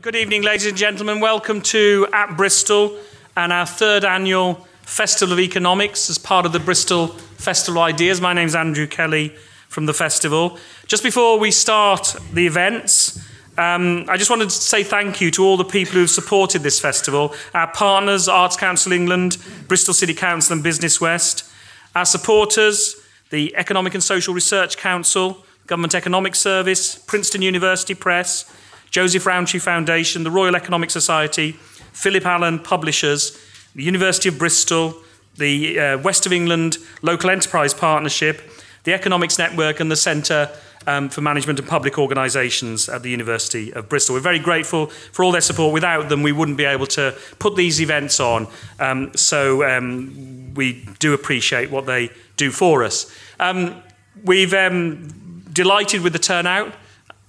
Good evening, ladies and gentlemen. Welcome to At Bristol and our third annual Festival of Economics as part of the Bristol Festival Ideas. My name is Andrew Kelly from the festival. Just before we start the events, um, I just wanted to say thank you to all the people who've supported this festival our partners, Arts Council England, Bristol City Council, and Business West, our supporters, the Economic and Social Research Council, Government Economic Service, Princeton University Press, Joseph Rowntree Foundation, the Royal Economic Society, Philip Allan Publishers, the University of Bristol, the uh, West of England Local Enterprise Partnership, the Economics Network, and the Centre um, for Management and Public Organisations at the University of Bristol. We're very grateful for all their support. Without them, we wouldn't be able to put these events on. Um, so um, we do appreciate what they do for us. Um, we've um, delighted with the turnout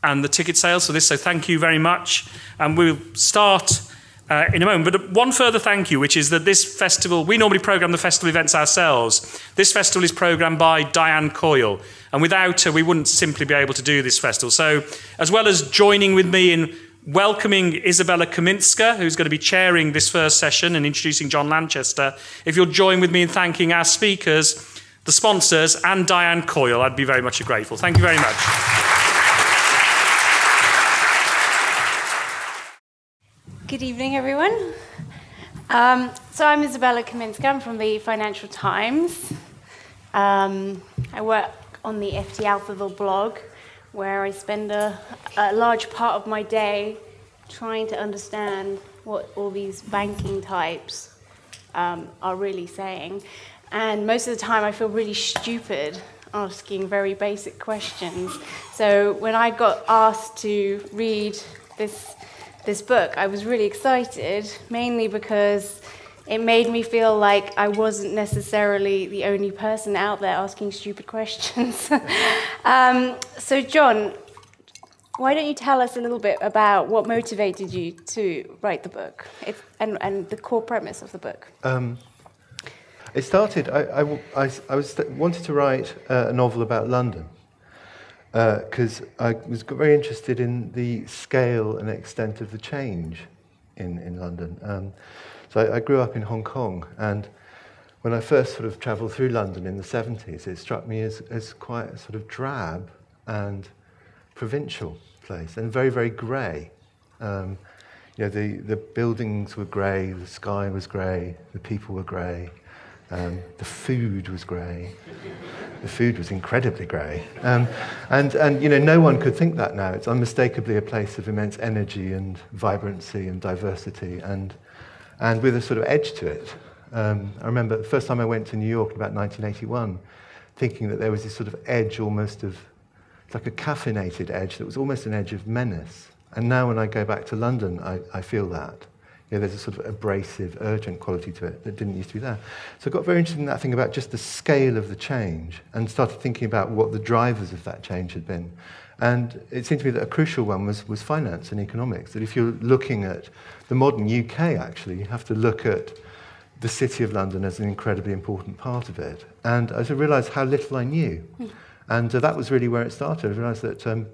and the ticket sales for this. So thank you very much. And we'll start uh, in a moment. But one further thank you, which is that this festival, we normally program the festival events ourselves. This festival is programmed by Diane Coyle. And without her, we wouldn't simply be able to do this festival. So, as well as joining with me in welcoming Izabella Kaminska, who's going to be chairing this first session and introducing John Lanchester, if you'll join with me in thanking our speakers, the sponsors, and Diane Coyle, I'd be very much grateful. Thank you very much. Good evening, everyone. Um, so I'm Izabella Kaminska. I'm from the Financial Times. Um, I work on the FT Alphaville blog, where I spend a, a large part of my day trying to understand what all these banking types um, are really saying. And most of the time, I feel really stupid asking very basic questions. So when I got asked to read this this book, I was really excited, mainly because it made me feel like I wasn't necessarily the only person out there asking stupid questions. um, so, John, why don't you tell us a little bit about what motivated you to write the book and, and the core premise of the book? Um, it started, I, I, I, I was wanted to write uh, a novel about London because uh, I was very interested in the scale and extent of the change in, in London. Um, so I, I, grew up in Hong Kong, and when I first sort of travelled through London in the 70s, it struck me as, as quite a sort of drab and provincial place, and very, very grey. Um, you know, the, the buildings were grey, the sky was grey, the people were grey, um, the food was grey. The food was incredibly grey. Um, and, and, you know, no one could think that now. It's unmistakably a place of immense energy and vibrancy and diversity and, and with a sort of edge to it. Um, I remember the first time I went to New York in about 1981, thinking that there was this sort of edge almost of, like a caffeinated edge that was almost an edge of menace. And now when I go back to London, I, I feel that you know, there's a sort of abrasive, urgent quality to it that didn't used to be there. So I got very interested in that thing about just the scale of the change and started thinking about what the drivers of that change had been. And it seemed to me that a crucial one was, was finance and economics, that if you're looking at the modern UK, actually, you have to look at the City of London as an incredibly important part of it. And I realised how little I knew. Mm. And uh, that was really where it started. I realised that, um,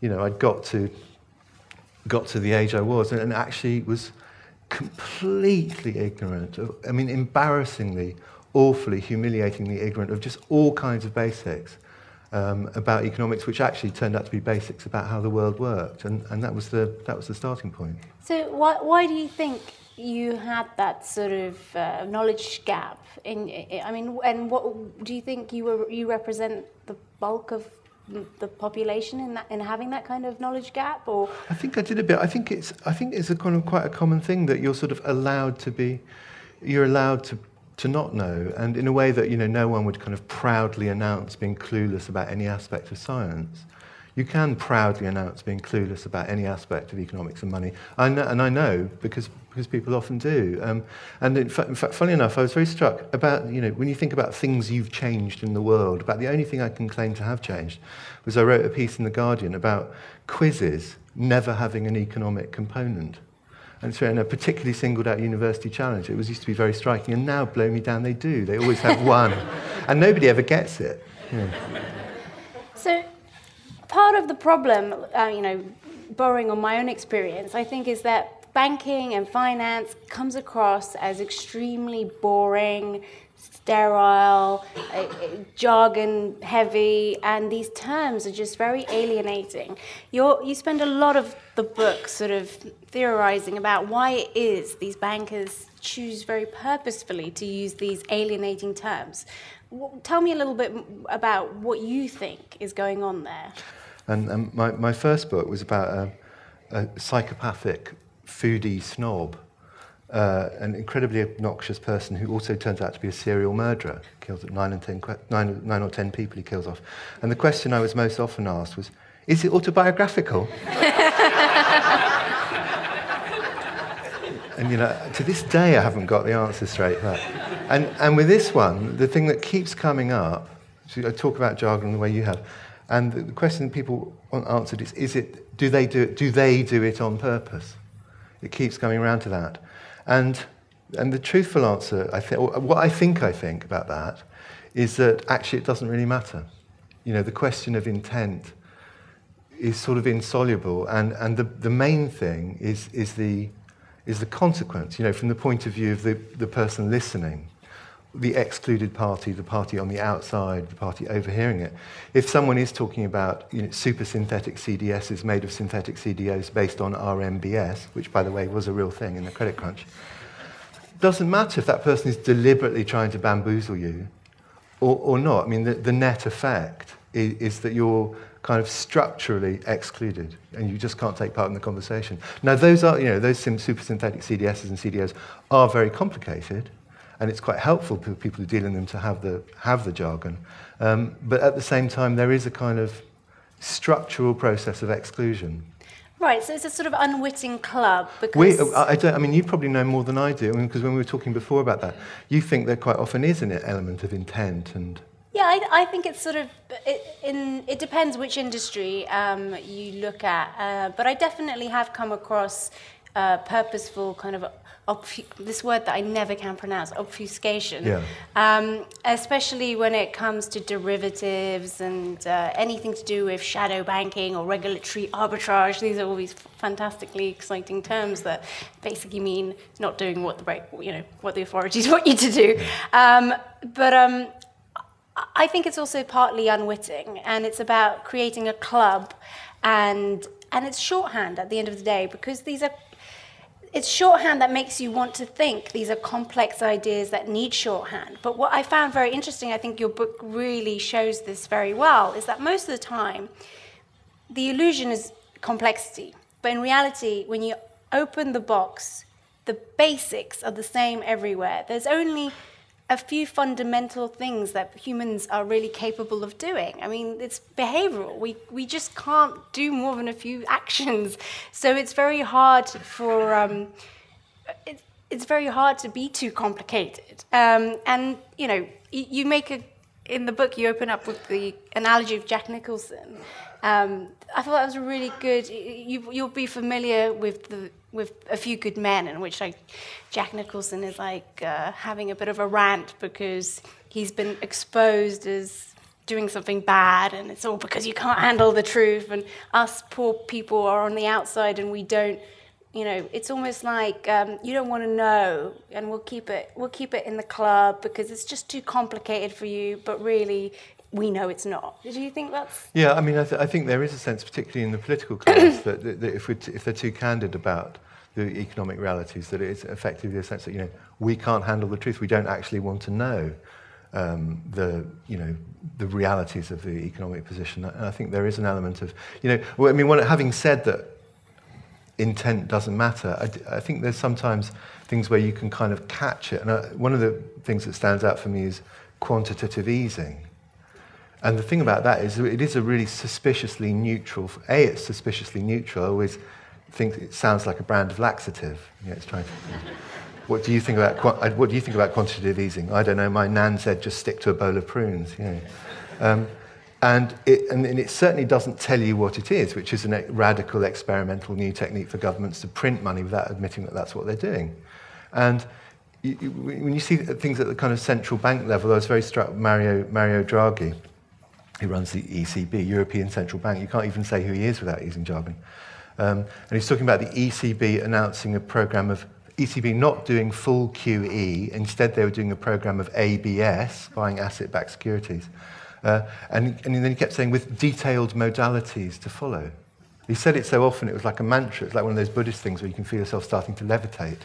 you know, I'd got to, got to the age I was and, and actually was completely ignorant of, I mean, embarrassingly, awfully, humiliatingly ignorant of just all kinds of basics um, about economics, which actually turned out to be basics about how the world worked. And, and that, was the, that was the starting point. So, why, why do you think you had that sort of uh, knowledge gap? In, I mean, and what do you think you, were, you represent the bulk of the population in that in having that kind of knowledge gap or I think I did a bit I think it's I think it's a kind of quite a common thing that you're sort of allowed to be you're allowed to to not know and in a way that you know no one would kind of proudly announce being clueless about any aspect of science you can proudly announce being clueless about any aspect of economics and money. I know, and I know because, because people often do. Um, and in fact, in fact, funny enough, I was very struck about, you know, when you think about things you've changed in the world, about the only thing I can claim to have changed was I wrote a piece in The Guardian about quizzes never having an economic component. And so, in a particularly singled out university challenge, it was used to be very striking, and now, blow me down, they do. They always have one. and nobody ever gets it. So, part of the problem, uh, you know, borrowing on my own experience, I think is that banking and finance comes across as extremely boring, sterile, uh, jargon heavy, and these terms are just very alienating. You're, you spend a lot of the book sort of theorizing about why it is these bankers choose very purposefully to use these alienating terms. Tell me a little bit about what you think is going on there. And, and my, my first book was about a, a psychopathic foodie snob uh, an incredibly obnoxious person who also turns out to be a serial murderer. Kills nine, and ten, nine, nine or ten people he kills off. And the question I was most often asked was, is it autobiographical? and you know, to this day I haven't got the answer straight there. And, and with this one, the thing that keeps coming up, so I talk about jargon the way you have, and the question people want answered is, is it, do they do it, do they do it on purpose? It keeps coming around to that. And, and the truthful answer, I think, what I think I think about that, is that actually it doesn't really matter. You know, the question of intent is sort of insoluble, and, and the, the main thing is, is, the, is the consequence, you know, from the point of view of the, the person listening the excluded party, the party on the outside, the party overhearing it. If someone is talking about you know, super synthetic CDSs made of synthetic CDOs based on RMBS, which by the way was a real thing in the credit crunch, doesn't matter if that person is deliberately trying to bamboozle you or, or not. I mean, the, the net effect is, is that you're kind of structurally excluded and you just can't take part in the conversation. Now, those are, you know, those super synthetic CDSs and CDOs are very complicated and it's quite helpful for people who deal in them to have the, have the jargon. Um, but at the same time, there is a kind of structural process of exclusion. Right, so it's a sort of unwitting club because... We, I, don't, I mean, you probably know more than I do, because when we were talking before about that, you think there quite often is an element of intent and... Yeah, I, I think it's sort of, it, in, it depends which industry um, you look at, uh, but I definitely have come across uh, purposeful kind of this word that I never can pronounce, obfuscation. Yeah. Um, especially when it comes to derivatives and uh, anything to do with shadow banking or regulatory arbitrage. These are all these fantastically exciting terms that basically mean not doing what the you know what the authorities want you to do. Um, but um, I think it's also partly unwitting, and it's about creating a club, and and it's shorthand at the end of the day because these are it's shorthand that makes you want to think. These are complex ideas that need shorthand. But what I found very interesting, I think your book really shows this very well, is that most of the time, the illusion is complexity. But in reality, when you open the box, the basics are the same everywhere. There's only a few fundamental things that humans are really capable of doing. I mean, it's behavioral. We, we just can't do more than a few actions. So it's very hard for, um, it, it's very hard to be too complicated. Um, and, you know, you, you make a, in the book, you open up with the analogy of Jack Nicholson. Um, I thought that was really good. You, you'll be familiar with the with a few good men, in which like Jack Nicholson is like uh, having a bit of a rant because he's been exposed as doing something bad, and it's all because you can't handle the truth, and us poor people are on the outside and we don't. You know, it's almost like um, you don't want to know, and we'll keep it. We'll keep it in the club because it's just too complicated for you. But really, we know it's not. Do you think that's? Yeah, I mean, I, th- I think there is a sense, particularly in the political class, that, that, that, if, we t- if they're too candid about the economic realities, that it's effectively a sense that you know we can't handle the truth. We don't actually want to know um, the you know the realities of the economic position. And I think there is an element of you know. Well, I mean, having said that, intent doesn't matter. I, I, think there's sometimes things where you can kind of catch it. And I, uh, one of the things that stands out for me is quantitative easing. And the thing about that is it is a really suspiciously neutral, A, it's suspiciously neutral. I always think it sounds like a brand of laxative. Know, it's trying to, what do you think about, uh, what do you think about quantitative easing? I don't know, my nan said just stick to a bowl of prunes. Know. Um, and it, and it certainly doesn't tell you what it is, which is a radical experimental new technique for governments to print money without admitting that that's what they're doing. And you, you, when you see things at the kind of central bank level, I was very struck with Mario, Mario Draghi, who runs the ECB, European Central Bank. You can't even say who he is without using jargon. Um, and he's talking about the ECB announcing a program of ECB not doing full QE, instead they were doing a program of ABS, buying asset-backed securities. Uh, and, and then he kept saying with detailed modalities to follow. He said it so often, it was like a mantra. It's like one of those Buddhist things where you can feel yourself starting to levitate.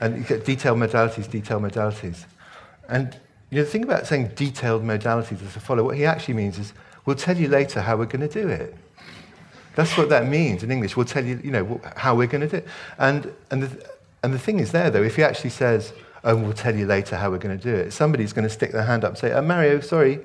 And you get detailed modalities, detailed modalities. And you know, the thing about saying detailed modalities as a follow, what he actually means is, we'll tell you later how we're going to do it. That's what that means in English. We'll tell you, you know, how we're going to do it. And, and, the, and the thing is there, though, if he actually says, oh, we'll tell you later how we're going to do it, somebody's going to stick their hand up and say, oh, Mario, sorry.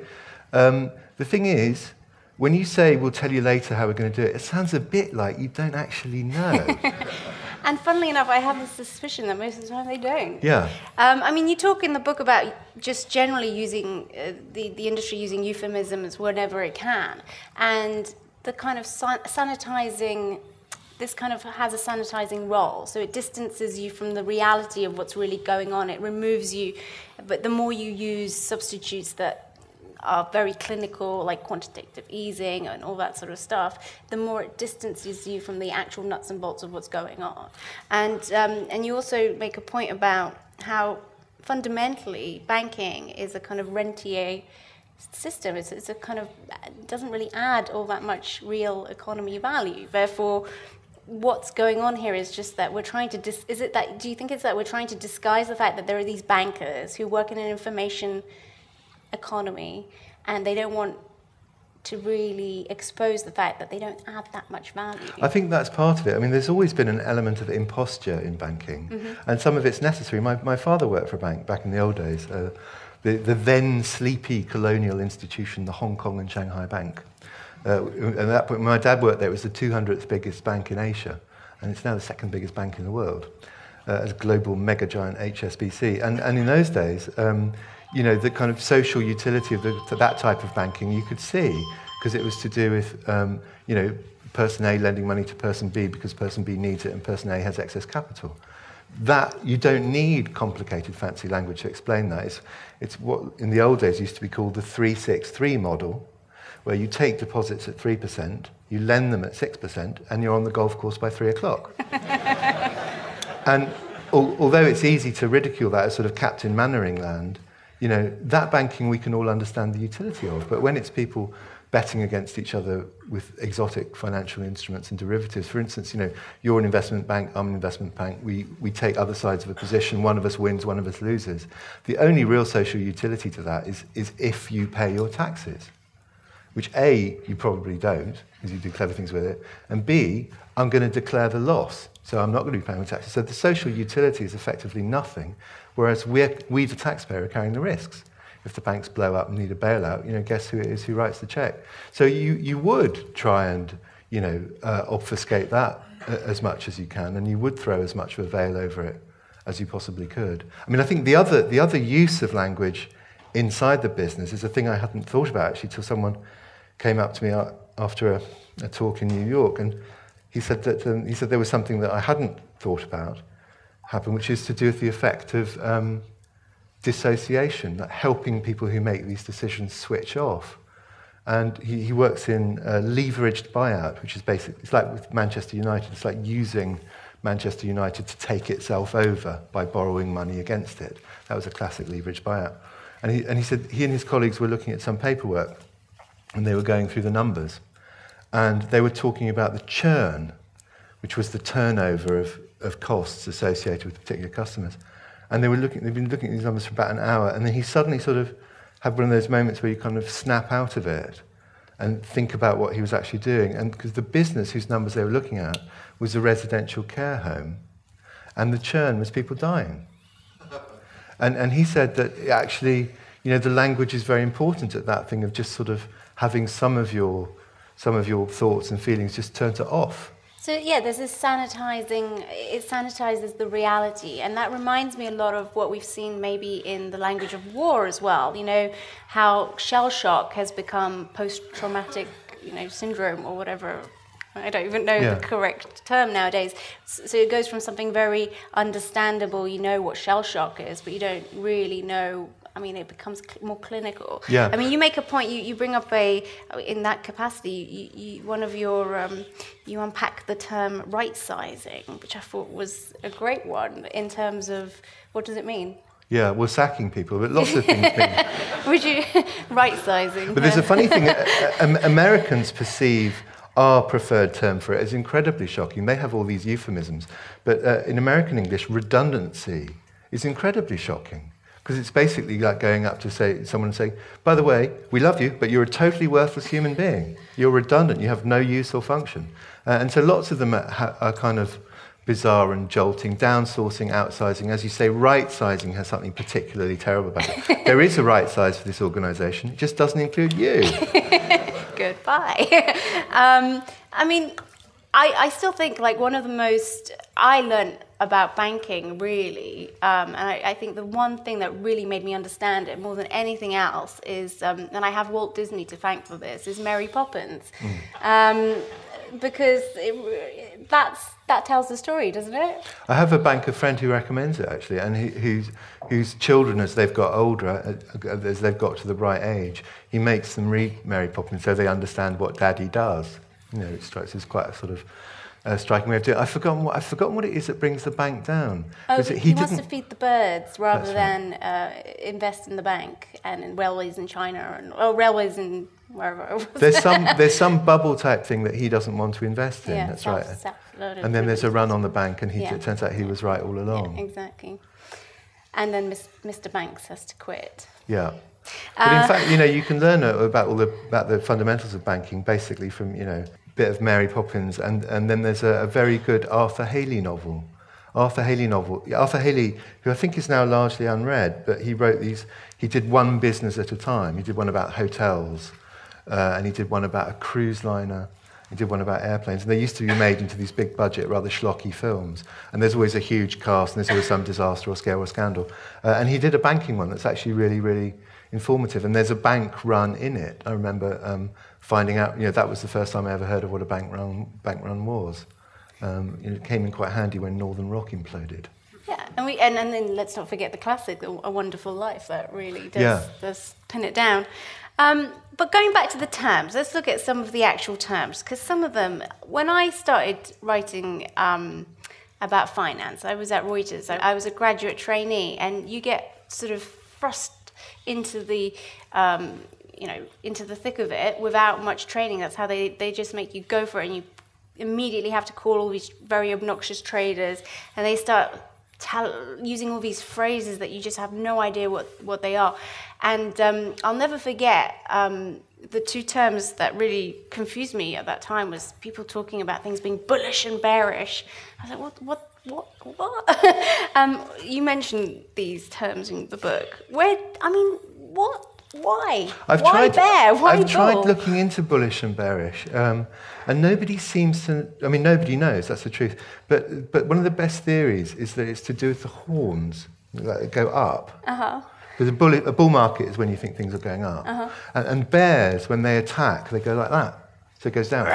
Um, the thing is, when you say we'll tell you later how we're going to do it, it sounds a bit like you don't actually know. and funnily enough, I have a suspicion that most of the time they don't. Yeah. Um, I mean, you talk in the book about just generally using uh, the, the industry using euphemisms whenever it can. And the kind of san- sanitizing this kind of has a sanitizing role. So it distances you from the reality of what's really going on. It removes you, but the more you use substitutes that are very clinical, like quantitative easing and all that sort of stuff, the more it distances you from the actual nuts and bolts of what's going on. And, um, and you also make a point about how fundamentally banking is a kind of rentier system. It's, it's a kind of, doesn't really add all that much real economy value. Therefore, what's going on here is just that we're trying to dis- is it that do you think it's that we're trying to disguise the fact that there are these bankers who work in an information economy and they don't want to really expose the fact that they don't add that much value. I think that's part of it. I mean, there's always been an element of imposture in banking, mm-hmm. and some of it's necessary. My, my father worked for a bank back in the old days, uh, the, the then sleepy colonial institution, the Hong Kong and Shanghai Bank. Uh, at that point, my dad worked there, it was the 200th biggest bank in Asia, and it's now the second biggest bank in the world, uh, as global mega giant HSBC. And, and in those days, um, you know, the kind of social utility of the, that type of banking you could see because it was to do with, um, you know, person A lending money to person B because person B needs it and person A has excess capital. That, you don't need complicated fancy language to explain that. It's, it's what in the old days used to be called the 363 model, where you take deposits at 3%, you lend them at 6%, and you're on the golf course by 3 o'clock. and al- although it's easy to ridicule that as sort of Captain Mainwaring land, you know, that banking we can all understand the utility of. But when it's people betting against each other with exotic financial instruments and derivatives. For instance, you know, you're an investment bank, I'm an investment bank. We, we take other sides of a position. One of us wins, one of us loses. The only real social utility to that is, is if you pay your taxes, which A, you probably don't, because you do clever things with it, and B, I'm going to declare the loss, so I'm not going to be paying my taxes. So the social utility is effectively nothing whereas we're, we, the taxpayer, are carrying the risks. If the banks blow up and need a bailout, you know, guess who it is who writes the check? So you, you would try and, you know, uh, obfuscate that uh, as much as you can, and you would throw as much of a veil over it as you possibly could. I mean, I think the other, the other use of language inside the business is a thing I hadn't thought about actually till someone came up to me after a, a talk in New York, and he said that um, he said there was something that I hadn't thought about, happen, which is to do with the effect of um, dissociation, that helping people who make these decisions switch off. And he, he works in leveraged buyout, which is basically, it's like with Manchester United, it's like using Manchester United to take itself over by borrowing money against it. That was a classic leveraged buyout. And he, and he said he and his colleagues were looking at some paperwork and they were going through the numbers. And they were talking about the churn, which was the turnover of of costs associated with particular customers. And they were looking, they've been looking at these numbers for about an hour, and then he suddenly sort of had one of those moments where you kind of snap out of it and think about what he was actually doing. And because the business whose numbers they were looking at was a residential care home, and the churn was people dying. And, and he said that actually, you know, the language is very important at that thing of just sort of having some of your, some of your thoughts and feelings just turned to off so yeah, there's this sanitizing. It sanitizes the reality, and that reminds me a lot of what we've seen maybe in the language of war as well. You know how shell shock has become post-traumatic, you know, syndrome or whatever. I don't even know yeah. the correct term nowadays. So it goes from something very understandable. You know what shell shock is, but you don't really know I mean, it becomes cl- more clinical. Yeah. I mean, you make a point. You, you bring up a in that capacity. You, you, one of your um, you unpack the term right sizing, which I thought was a great one in terms of what does it mean. Yeah, we're sacking people, but lots of things. Would you right sizing? But there's a funny thing Americans perceive our preferred term for it as incredibly shocking. They have all these euphemisms. But uh, in American English, redundancy is incredibly shocking because it's basically like going up to say someone and saying, "By the way, we love you, but you're a totally worthless human being. You're redundant. You have no use or function." Uh, and so lots of them are, are, kind of bizarre and jolting. Downsourcing, outsizing, as you say, right sizing has something particularly terrible about it. there is a right size for this organisation. It just doesn't include you. Goodbye. um, I mean, I, I still think like one of the most I learned about banking, really. Um, and I, I, think the one thing that really made me understand it more than anything else is, um, and I have Walt Disney to thank for this, is Mary Poppins. Mm. Um, because it, that's, that tells the story, doesn't it? I have a banker friend who recommends it actually, and he, who's, whose children, as they've got older, uh, as they've got to the right age, he makes them read Mary Poppins so they understand what Daddy does. You know, it strikes as quite a sort of uh, striking way of doing it. I've forgotten, what, I've forgotten what it is that brings the bank down. Oh, he, he wants to feed the birds rather than uh, invest in the bank and in railways in China and well, railways in wherever. there's some there's some bubble type thing that he doesn't want to invest in. Yeah, that's right. And then there's a run on the bank, and he, yeah. it turns out he was right all along. Yeah, exactly. And then Mr. Banks has to quit. Yeah. But in uh, fact, you know, you can learn about all the about the fundamentals of banking basically from you know bit of Mary Poppins, and, and then there's a, a very good Arthur Hailey novel. Arthur Hailey novel. Arthur Hailey, who I think is now largely unread, but he wrote these, he did one business at a time. He did one about hotels, uh, and he did one about a cruise liner. He did one about airplanes, and they used to be made into these big budget, rather schlocky films. And there's always a huge cast, and there's always some disaster or scare or scandal. Uh, and he did a banking one that's actually really, really informative. And there's a bank run in it. I remember um, finding out, you know, that was the first time I ever heard of what a bank run, bank run was. Um, it came in quite handy when Northern Rock imploded. Yeah, and we and, and then let's not forget the classic, A Wonderful Life, that really does, yeah. does pin it down. Um, but going back to the terms, let's look at some of the actual terms, because some of them, when I started writing um, about finance, I was at Reuters, I, I was a graduate trainee, and you get sort of thrust into the um, you know into the thick of it without much training. That's how they they just make you go for it, and you immediately have to call all these very obnoxious traders, and they start tell, using all these phrases that you just have no idea what what they are. And um, I'll never forget. Um, the two terms that really confused me at that time was people talking about things being bullish and bearish. I was like, what, what, what, what? um, you mentioned these terms in the book. Where, I mean, what why? I've Why tried, bear? Why I've bull? tried looking into bullish and bearish, um, and nobody seems to. I mean, nobody knows. That's the truth. But but one of the best theories is that it's to do with the horns that go up. Uh-huh. Because a bull, a bull market is when you think things are going up, uh-huh. and, and bears when they attack they go like that, so it goes down,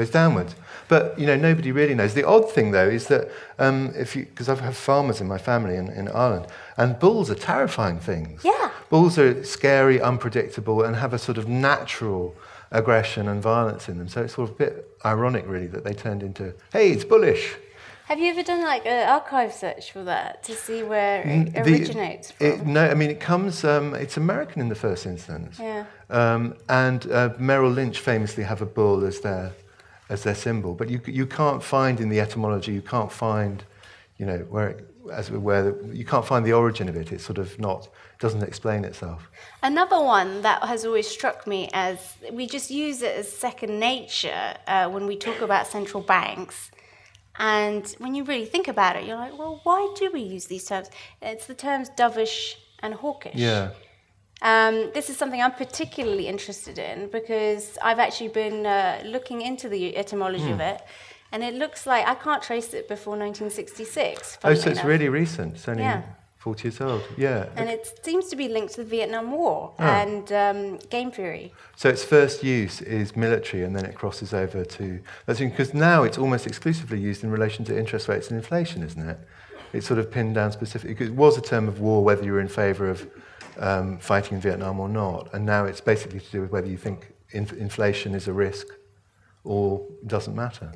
goes downwards. But you know, nobody really knows. The odd thing, though, is that um, if you, because I've had farmers in my family in, in Ireland, and bulls are terrifying things. Yeah. Bulls are scary, unpredictable, and have a sort of natural aggression and violence in them. So it's sort of a bit ironic, really, that they turned into, hey, it's bullish. Have you ever done like an archive search for that to see where it the, originates from? It, no, I mean it comes. Um, it's American in the first instance. Yeah. Um, and uh, Merrill Lynch famously have a bull as their as their symbol. But you, you can't find in the etymology, you can't find, you know, where, it, as where you can't find the origin of it. It's sort of not, doesn't explain itself. Another one that has always struck me as we just use it as second nature uh, when we talk about central banks. And when you really think about it, you're like, well, why do we use these terms? It's the terms dovish and hawkish. Yeah. Um, this is something I'm particularly interested in because I've actually been uh, looking into the etymology mm. of hmm. it, and it looks like I can't trace it before 1966. Oh, so it's really recent. It's only yeah. 40 years old. Yeah. And it seems to be linked to the Vietnam War oh. and um, game theory. So its first use is military, and then it crosses over to that's because now it's almost exclusively used in relation to interest rates and inflation, isn't it? It's sort of pinned down specifically. It was a term of war, whether you were in favour of um, fighting in Vietnam or not. And now it's basically to do with whether you think inf- inflation is a risk or doesn't matter.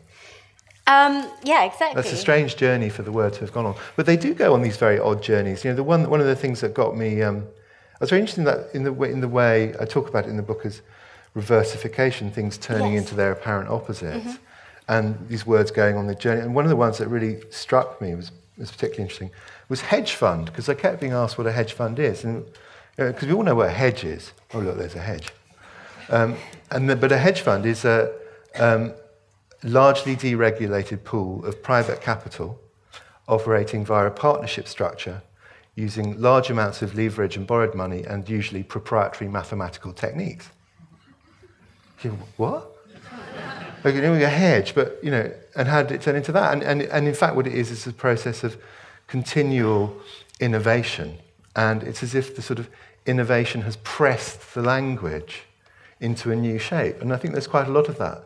Um, yeah, exactly. That's a strange journey for the word to have gone on. But they do go on these very odd journeys. You know, the one, one of the things that got me, um, I was very interested in, that, in, the, way, in the way I talk about it in the book is reversification, things turning Yes. into their apparent opposites, and these words going on the journey. And one of the ones that really struck me was, was particularly interesting was hedge fund, because I kept being asked what a hedge fund is. And because we all know what a hedge is. Oh, look, there's a hedge. Um, and the, but a hedge fund is a um, largely deregulated pool of private capital operating via a partnership structure using large amounts of leverage and borrowed money and usually proprietary mathematical techniques. You what? Like, you know, a hedge, but, you know, and how did it turn into that? And, and, and in fact, what it is is a process of continual innovation. And it's as if the sort of innovation has pressed the language into a new shape. And I think there's quite a lot of that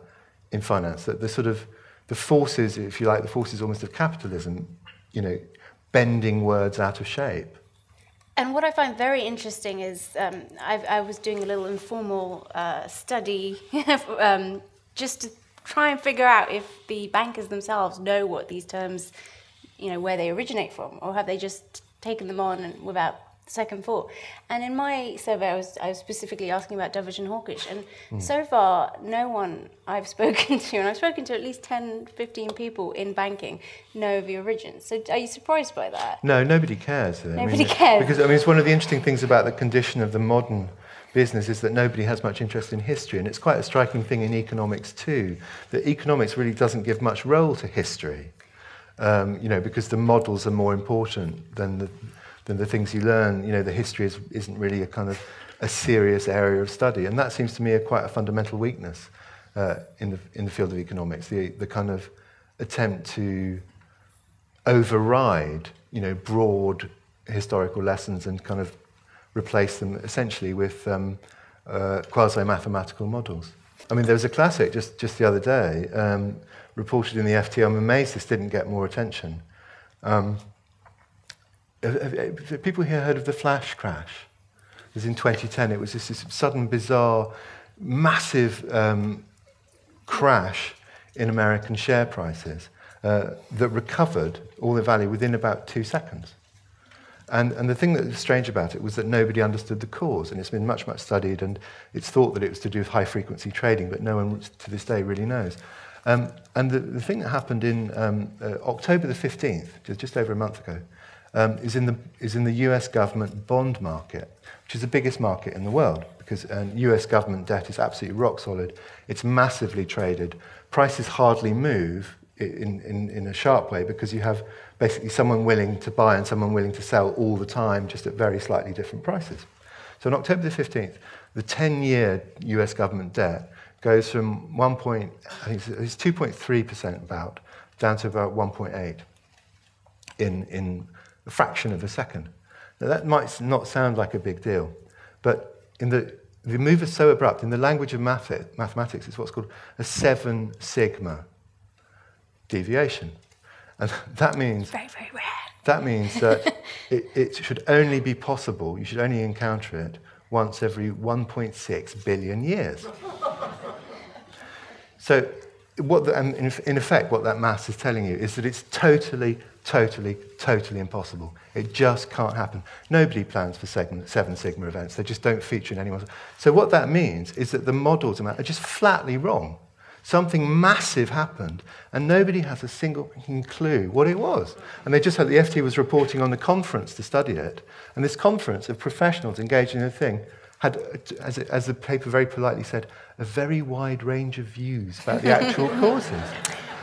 in finance, that the sort of the forces, if you like, the forces almost of capitalism, you know, bending words out of shape. And what I find very interesting is um, I was doing a little informal uh, study um, just to try and figure out if the bankers themselves know what these terms, you know, where they originate from, or have they just taken them on and without second thought. And in my survey, I was, I was specifically asking about Dovish and Hawkish, and hmm. so far, no one I've spoken to, and I've spoken to at least 10, 15 people in banking, know the origins. So are you surprised by that? No, nobody cares. I Nobody cares. Because I mean, it's one of the interesting things about the condition of the modern business is that nobody has much interest in history, and it's quite a striking thing in economics too. That economics really doesn't give much role to history, um, you know, because the models are more important than the than the things you learn. You know, the history is, isn't really a kind of a serious area of study, and that seems to me a quite a fundamental weakness uh, in the in the field of economics. The the kind of attempt to override, you know, broad historical lessons and kind of replace them essentially with um, uh, quasi-mathematical models. I mean, there was a classic just, just the other day, um, reported in the FT. I'm amazed this didn't get more attention. Um, have, have- people here heard of the flash crash? It was in 2010. It was this, this sudden, bizarre, massive um, crash in American share prices uh, that recovered all the value within about two seconds. And, and the thing that was strange about it was that nobody understood the cause, and it's been much, much studied, and it's thought that it was to do with high frequency trading, but no one to this day really knows. Um, and the, the thing that happened in um, uh, October the 15th, just, just over a month ago, um, is, in the, is in the US government bond market, which is the biggest market in the world, because um, US government debt is absolutely rock solid. It's massively traded. Prices hardly move in, in, in a sharp way because you have basically someone willing to buy and someone willing to sell all the time, just at very slightly different prices. So on October the 15th, the 10-year US government debt goes from 1 point, I think it's- it's 2.3% about, down to about 1.8 in, in a fraction of a second. Now, that might not sound like a big deal, but in the, the move is so abrupt. In the language of math, mathematics, it's what's called a seven sigma deviation. And that means, Very, very rare. that means that it, it should only be possible, you should only encounter it once every 1.6 billion years. So, what the, and in, effect, what that mass is telling you is that it's totally, totally, totally impossible. It just can't happen. Nobody plans for seven sigma events. They just don't feature in anyone's. So, what that means is that the models are just flatly wrong. Something massive happened, and nobody has a single clue what it was. And they just had the FT was reporting on the conference to study it, and this conference of professionals engaged in the thing had, as, it- as the paper very politely said, a very wide range of views about the actual causes.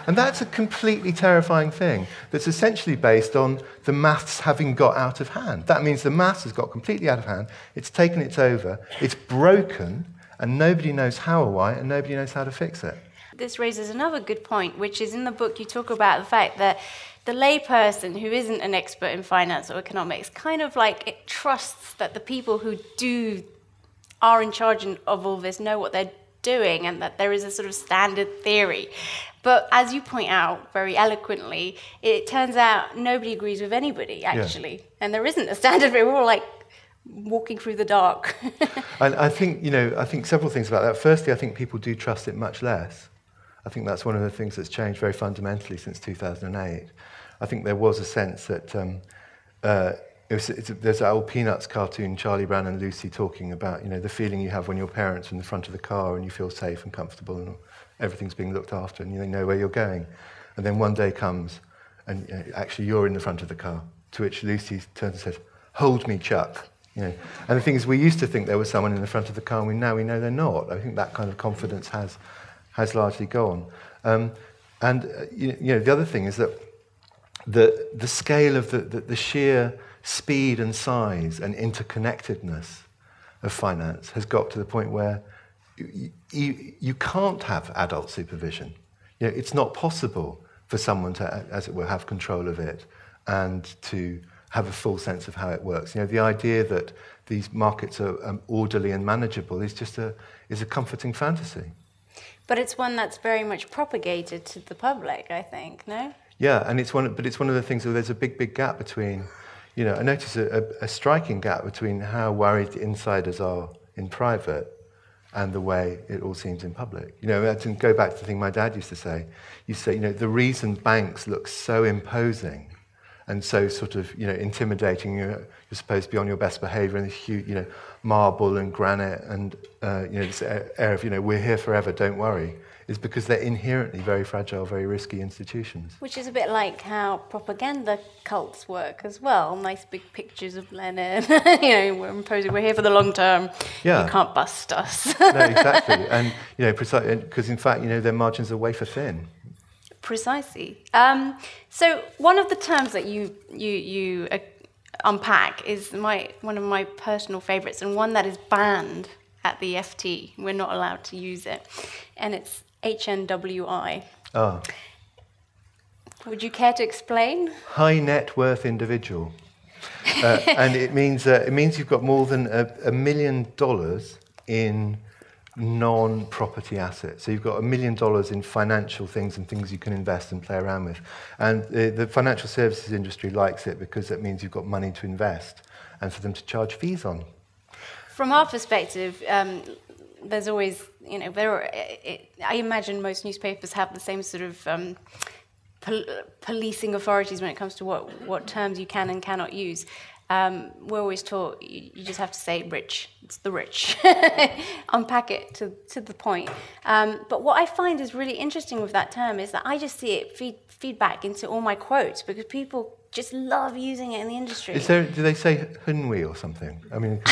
And that's a completely terrifying thing that's essentially based on the maths having got out of hand. That means the maths has got completely out of hand, it's taken its over, it's broken, and nobody knows how or why, and nobody knows how to fix it. This raises another good point, which is in the book you talk about the fact that the layperson who isn't an expert in finance or economics kind of like it trusts that the people who do are in charge of all this know what they're doing and that there is a sort of standard theory. But as you point out very eloquently, it turns out nobody agrees with anybody actually. And there isn't a standard theory. We're all like, walking through the dark. and I think, you know, I think several things about that. Firstly, I think people do trust it much less. I think that's one of the things that's changed very fundamentally since 2008. I think there was a sense that um, uh, there's that old Peanuts cartoon, Charlie Brown and Lucy, talking about you know the feeling you have when your parents are in the front of the car and you feel safe and comfortable and everything's being looked after and you know where you're going. And then one day comes and you know, actually you're in the front of the car. To which Lucy turns and says, "Hold me, Chuck." You know. And the thing is, we used to think there was someone in the front of the car, and we, now we know they're not. I think that kind of confidence has, has largely gone. Um, and uh, you, you know, the other thing is that the, the scale of the, the, the sheer speed and size and interconnectedness of finance has got to the point where you, you, you can't have adult supervision. You know, it's not possible for someone to, as it were, have control of it and to have a full sense of how it works. You know, the idea that these markets are um, orderly and manageable is just a, is a comforting fantasy. But it's one that's very much propagated to the public, I think, no? Yeah, and it's one, but it's one of the things where there's a big, big gap between, you know, I notice a, a, striking gap between how worried insiders are in private and the way it all seems in public. You know, to go back to the thing my dad used to say, you say, you know, the reason banks look so imposing and so sort of, you know, intimidating, you're, you're supposed to be on your best behavior and this huge, you know, marble and granite and, uh, you know, this air of, you know, we're here forever, don't worry is because they're inherently very fragile, very risky institutions. Which is a bit like how propaganda cults work as well. Nice big pictures of Lenin. you know, we're imposing, we're here for the long term. Yeah. You can't bust us. no, exactly. And, you know, precisely, because in fact, you know, their margins are wafer thin. Precisely. Um, so one of the terms that you, you, you uh, unpack is my, one of my personal favorites and one that is banned at the FT. We're not allowed to use it. And it's HNWI. Ah. Would you care to explain? High net worth individual. uh, and it means, uh, it means you've got more than a, a million dollars in non property assets. So you've got a million dollars in financial things and things you can invest and play around with. And the, the financial services industry likes it because it means you've got money to invest and for them to charge fees on. From our perspective, um, there's always, you know, there. Are, it, I imagine most newspapers have the same sort of um, pol policing authorities when it comes to what what terms you can and cannot use. Um, we're always taught you, you, just have to say rich. It's the rich. Unpack it to, to the point. Um, but what I find is really interesting with that term is that I just see it feed, feedback into all my quotes because people just love using it in the industry. Is there? Do they say Hunwi or something? I mean,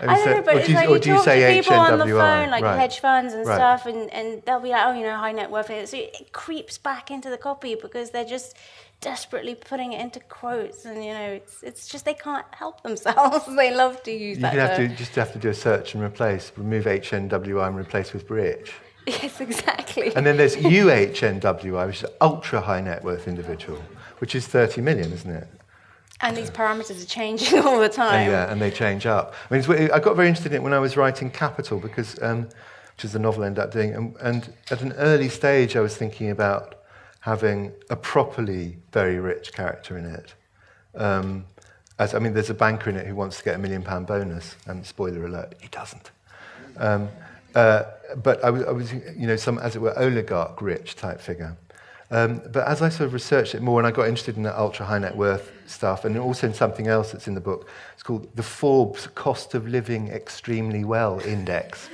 I don't know, but it's like you, you talk to people HNWI? on the phone, like right. hedge funds and right. stuff, and, and they'll be like, oh, you know, high net worth. So it creeps back into the copy because they're just desperately putting it into quotes, and you know, it's it's just they can't help themselves. they love to use you that. You have to just have to do a search and replace, remove HNWI and replace with rich. Yes, exactly. And then there's UHNWI, which is ultra high net worth individual, which is 30 million, isn't it? And these parameters are changing all the time. And, yeah, and they change up. I mean, I got very interested in it when I was writing Capital, because, um, which is the novel I ended up doing. And, and at an early stage, I was thinking about having a properly very rich character in it. Um, as, I mean, there's a banker in it who wants to get a million pound bonus, and spoiler alert, he doesn't. Um, uh, but I was, I was, you know, some, as it were, oligarch rich type figure. Um, but as I sort of researched it more and I got interested in the ultra high net worth stuff and also in something else that's in the book, it's called the Forbes Cost of Living Extremely Well Index,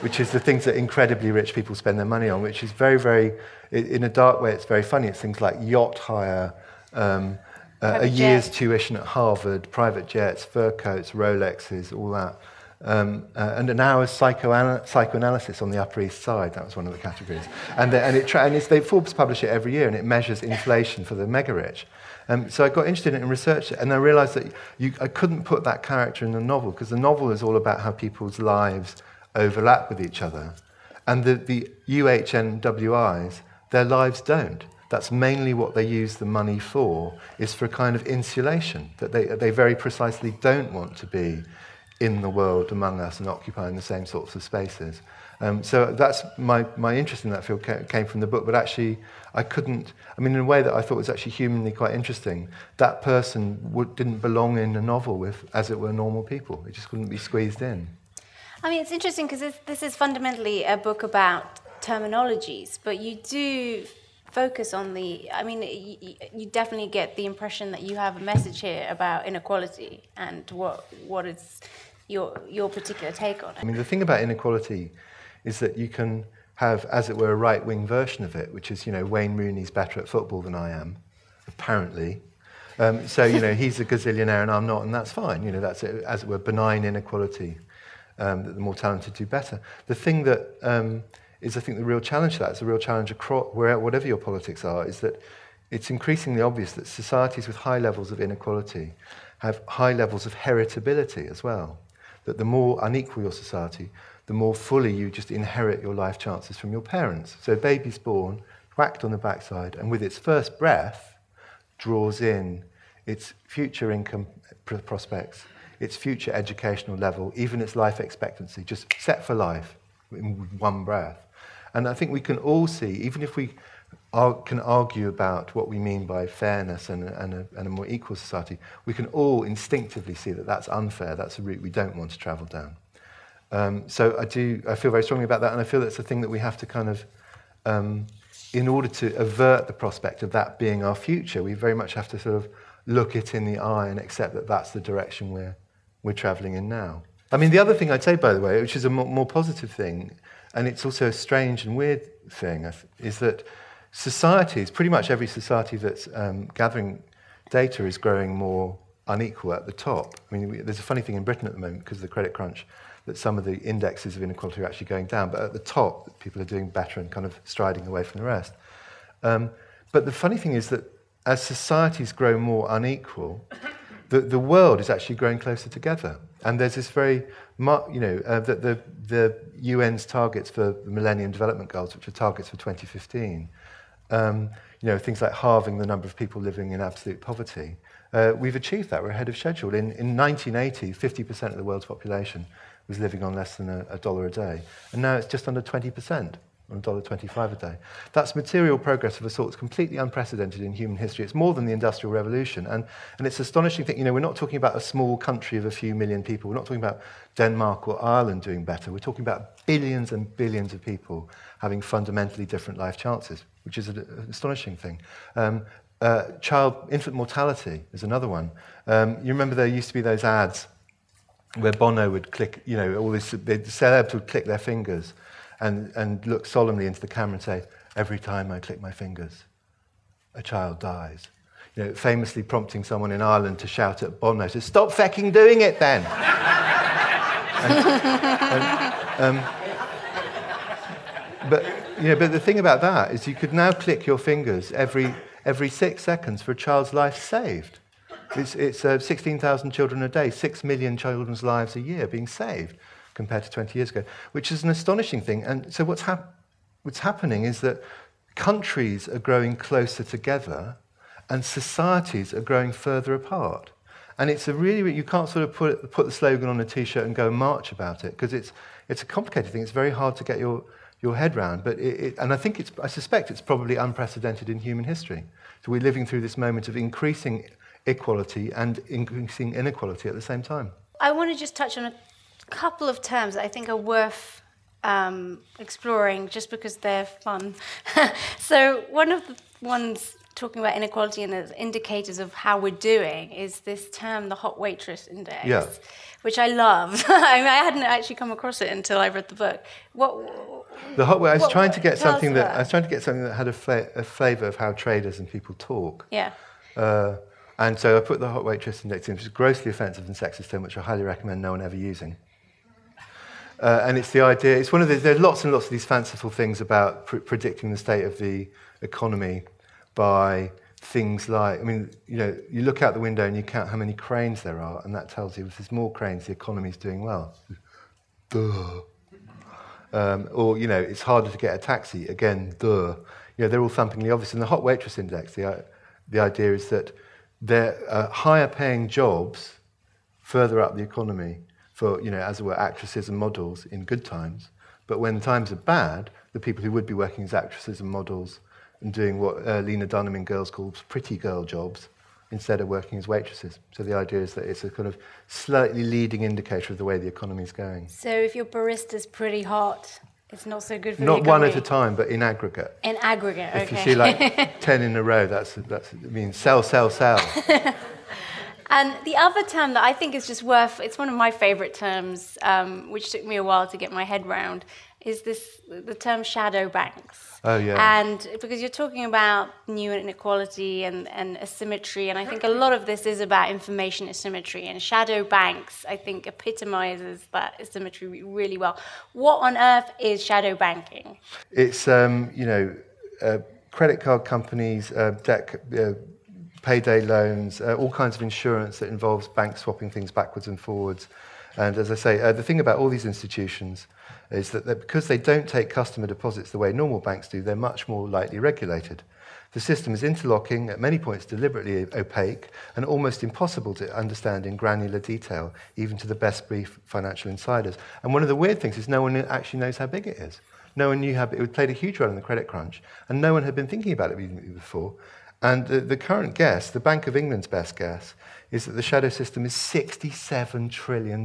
which is the things that incredibly rich people spend their money on, which is very, very, in a dark way, it's very funny. It's things like yacht hire, um, uh, a year's jet. tuition at Harvard, private jets, fur coats, Rolexes, all that. Um, uh, and an hour's psychoana- psychoanalysis on the Upper East Side. That was one of the categories. And, the, and, it tra- and it's, they, Forbes publish it every year, and it measures inflation for the mega rich. Um, so I got interested in it, and I realized that you, I couldn't put that character in the novel because the novel is all about how people's lives overlap with each other. And the, the UHNWIs, their lives don't. That's mainly what they use the money for, is for a kind of insulation, that they, they very precisely don't want to be in the world among us and occupying the same sorts of spaces. Um, so that's my, my interest in that field came from the book, but actually I couldn't, I mean, in a way that I thought was actually humanly quite interesting, that person would, didn't belong in a novel with, as it were, normal people. It just couldn't be squeezed in. I mean, it's interesting because this is fundamentally a book about terminologies, but you do focus on the i mean you, you, definitely get the impression that you have a message here about inequality and what what is your your particular take on it i mean the thing about inequality is that you can have as it were a right wing version of it which is you know wayne rooney's better at football than i am apparently um, so you know he's a gazillionaire and i'm not and that's fine you know that's as it were benign inequality um, that the more talented do better the thing that um, is, I think, the real challenge to that. It's a real challenge across where, whatever your politics are, is that it's increasingly obvious that societies with high levels of inequality have high levels of heritability as well. That the more unequal your society, the more fully you just inherit your life chances from your parents. So a baby's born, whacked on the backside, and with its first breath, draws in its future income prospects, its future educational level, even its life expectancy, just set for life in one breath. And I think we can all see, even if we can argue about what we mean by fairness and, and, a, and a more equal society, we can all instinctively see that that's unfair. That's a route we don't want to travel down. Um, so I do, I feel very strongly about that, and I feel that's a thing that we have to kind of, um, in order to avert the prospect of that being our future, we very much have to sort of look it in the eye and accept that that's the direction we're, we're traveling in now. I mean, the other thing I'd say, by the way, which is a more, more positive thing, and it's also a strange and weird thing, is that societies, pretty much every society that's um, gathering data is growing more unequal at the top. I mean, there's a funny thing in Britain at the moment because of the credit crunch that some of the indexes of inequality are actually going down, but at the top, people are doing better and kind of striding away from the rest. Um, but the funny thing is that as societies grow more unequal, the, the world is actually growing closer together. And there's this very, you know, uh, the, the, the UN's targets for the Millennium Development Goals, which are targets for 2015, um, you know, things like halving the number of people living in absolute poverty. Uh, we've achieved that. We're ahead of schedule. In, in 1980, 50% of the world's population was living on less than a, a dollar a day. And now it's just under 20%, on $1.25 a day. That's material progress of a sort that's completely unprecedented in human history. It's more than the Industrial Revolution. And, and it's astonishing that, you know, we're not talking about a small country of a few million people. We're not talking about Denmark or Ireland doing better. We're talking about billions and billions of people having fundamentally different life chances. Which is an astonishing thing. Um, uh, child infant mortality is another one. Um, you remember there used to be those ads where Bono would click, you know, all these the celebs would click their fingers and, and look solemnly into the camera and say, Every time I click my fingers, a child dies. You know, famously prompting someone in Ireland to shout at Bono, says, Stop fecking doing it then. and, and, um, but, you know, but the thing about that is you could now click your fingers every, every six seconds for a child's life saved. It's, it's uh, 16,000 children a day, 6 million children's lives a year being saved compared to 20 years ago, which is an astonishing thing. And so what's, hap- what's happening is that countries are growing closer together and societies are growing further apart. And it's a really, you can't sort of put, put the slogan on a t-shirt and go march about it because it's, it's a complicated thing. It's very hard to get your, your head round. But it, it, and I think it's, I suspect it's probably unprecedented in human history. So we're living through this moment of increasing equality and increasing inequality at the same time. I want to just touch on a couple of terms that I think are worth um, exploring just because they're fun. so, one of the ones talking about inequality and the indicators of how we're doing is this term, the hot waitress index. Yeah. Which I love. I, mean, I hadn't actually come across it until I read the book. What? The hot. I was trying to get something that I was trying to get something that had a, fla- a flavour of how traders and people talk. Yeah. Uh, and so I put the hot waitress index in, which is grossly offensive and sexist term, which I highly recommend no one ever using. Uh, and it's the idea, it's one of the, there are lots and lots of these fanciful things about pr- predicting the state of the economy by things like, I mean, you know, you look out the window and you count how many cranes there are, and that tells you if there's more cranes, the economy is doing well. Duh. Um, or, you know, it's harder to get a taxi. Again, duh. You know, they're all thumpingly obvious. And the hot waitress index, the, uh, the idea is that there are higher paying jobs further up the economy for, you know, as it were, actresses and models in good times, But when times are bad, the people who would be working as actresses and models and doing what uh, Lena Dunham in Girls calls pretty girl jobs instead of working as waitresses. So the idea is that it's a kind of slightly leading indicator of the way the economy is going. So if your barista's pretty hot, it's not so good for Not one at a time, but in aggregate. In aggregate, If okay. you see like 10 in a row, that's, that's, it means sell, sell, sell. And the other term that I think is just worth, it's one of my favorite terms, um, which took me a while to get my head round, is this the term shadow banks. Oh, yeah. And because you're talking about new inequality and, and asymmetry, and I think a lot of this is about information asymmetry, and shadow banks, I think, epitomizes that asymmetry really well. What on earth is shadow banking? It's, um, you know, uh, credit card companies, uh, debt, uh, payday loans, uh, all kinds of insurance that involves banks swapping things backwards and forwards. And as I say, uh, the thing about all these institutions is that because they don't take customer deposits the way normal banks do, they're much more lightly regulated. The system is interlocking, at many points deliberately opaque, and almost impossible to understand in granular detail, even to the best brief financial insiders. And one of the weird things is no one actually knows how big it is. No one knew how it played a huge role in the credit crunch, and no one had been thinking about it before. And the, the current guess, the Bank of England's best guess, is that the shadow system is $67 trillion,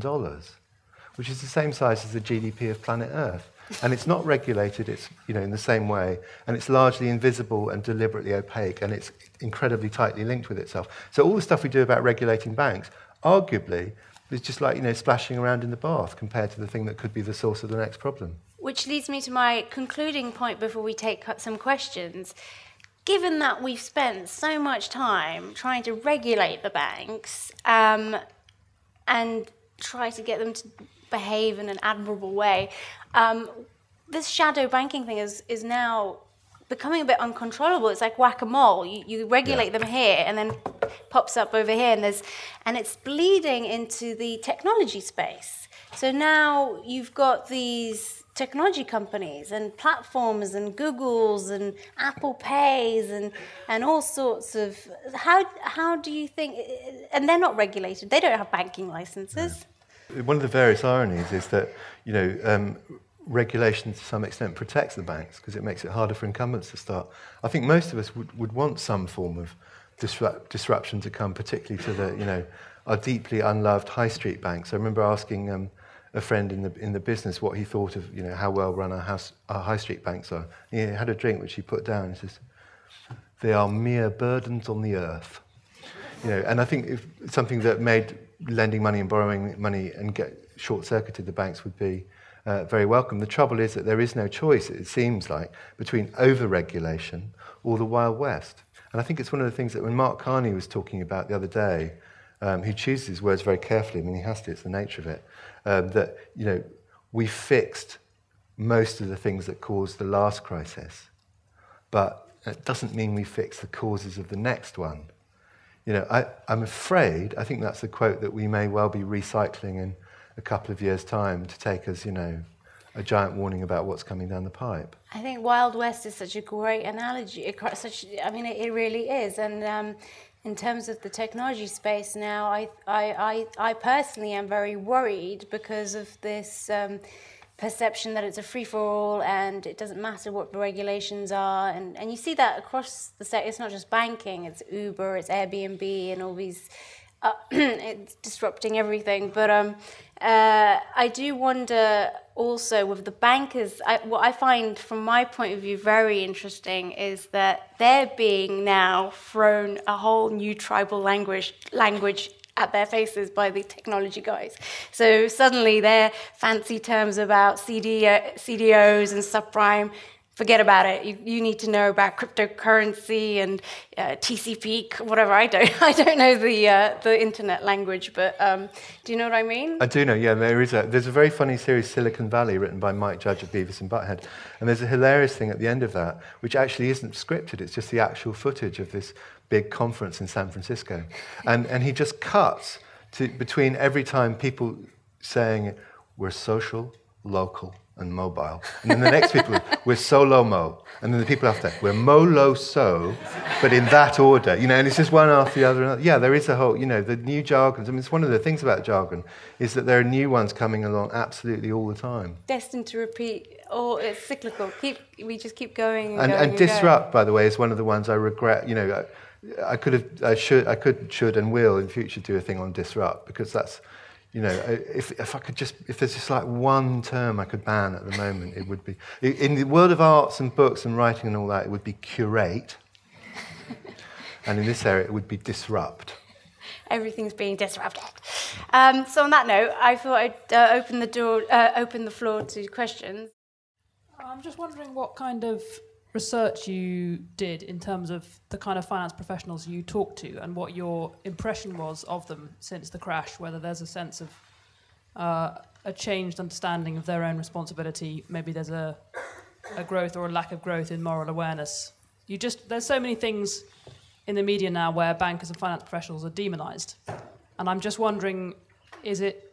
which is the same size as the GDP of planet Earth. And it's not regulated, it's you know, in the same way, and it's largely invisible and deliberately opaque, and it's incredibly tightly linked with itself. So all the stuff we do about regulating banks, arguably, is just like you know, splashing around in the bath compared to the thing that could be the source of the next problem. Which leads me to my concluding point before we take some questions. Given that we've spent so much time trying to regulate the banks um, and try to get them to behave in an admirable way, um, this shadow banking thing is, is now becoming a bit uncontrollable. It's like whack a mole. You, you regulate Yeah. them here and then pops up over here, and there's and it's bleeding into the technology space. So now you've got these technology companies and platforms and Googles and Apple Pays and and all sorts of how how do you think and they're not regulated. They don't have banking licenses. One of the various ironies is that you know um, regulation to some extent protects the banks because it makes it harder for incumbents to start. I think most of us would, would want some form of disrupt, disruption to come, particularly to the you know our deeply unloved high street banks. I remember asking um, a friend in the in the business what he thought of you know how well run our house our high street banks are. He had a drink which he put down. He says, "They are mere burdens on the earth." You know, and I think if something that made lending money and borrowing money and get short-circuited the banks would be uh, very welcome. The trouble is that there is no choice, it seems like, between over-regulation or the Wild West. And I think it's one of the things that when Mark Carney was talking about the other day, um, he chooses his words very carefully. I mean, he has to, it's the nature of it, um, that, you know, we fixed most of the things that caused the last crisis, but it doesn't mean we fix the causes of the next one. You know, I, I'm afraid, I think that's a quote that we may well be recycling in a couple of years' time to take as, you know, a giant warning about what's coming down the pipe. I think Wild West is such a great analogy. Such, I mean, it, it really is. And um, in terms of the technology space now, I, I, I, I personally am very worried because of this um, perception that it's a free for all and it doesn't matter what the regulations are. And, and you see that across the sector. It's not just banking, it's Uber, it's Airbnb, and all these. Uh, it's disrupting everything. But um, uh, I do wonder also with the bankers, I, what I find from my point of view very interesting is that they're being now thrown a whole new tribal language language at their faces by the technology guys. So suddenly their fancy terms about CD, CDOs and subprime forget about it. You, you need to know about cryptocurrency and uh, TCP, whatever. I don't, I don't know the uh, the internet language, but um, do you know what I mean? I do know, yeah, there is a, there's a very funny series, Silicon Valley, written by Mike Judge of Beavis and Butthead. And there's a hilarious thing at the end of that, which actually isn't scripted, it's just the actual footage of this big conference in San Francisco. And, and he just cuts to, between every time people saying, we're social, local, and mobile. And then the next people, we're solo mo. And then the people after, we're molo so, but in that order, you know, and it's just one after the other. Yeah, there is a whole, you know, the new jargons. I mean, it's one of the things about jargon is that there are new ones coming along absolutely all the time. Destined to repeat, or it's cyclical. Keep, we just keep going and, and, going and, disrupt, going. by the way, is one of the ones I regret. You know, I, I could have, I should, I could, should, and will in future do a thing on disrupt because that's you know, if, if I could just, if there's just like one term I could ban at the moment, it would be, in the world of arts and books and writing and all that, it would be curate. and in this area, it would be disrupt. Everything's being disrupted. Um, so on that note, I thought I'd uh, open the door, uh, open the floor to questions. I'm just wondering what kind of research you did in terms of the kind of finance professionals you talked to and what your impression was of them since the crash, whether there's a sense of uh, a changed understanding of their own responsibility, maybe there's a, a growth or a lack of growth in moral awareness. You just there's so many things in the media now where bankers and finance professionals are demonized. And I'm just wondering, is it